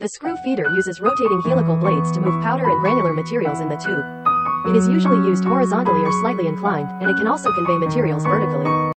The screw feeder uses rotating helical blades to move powder and granular materials in the tube. It is usually used horizontally or slightly inclined, and it can also convey materials vertically.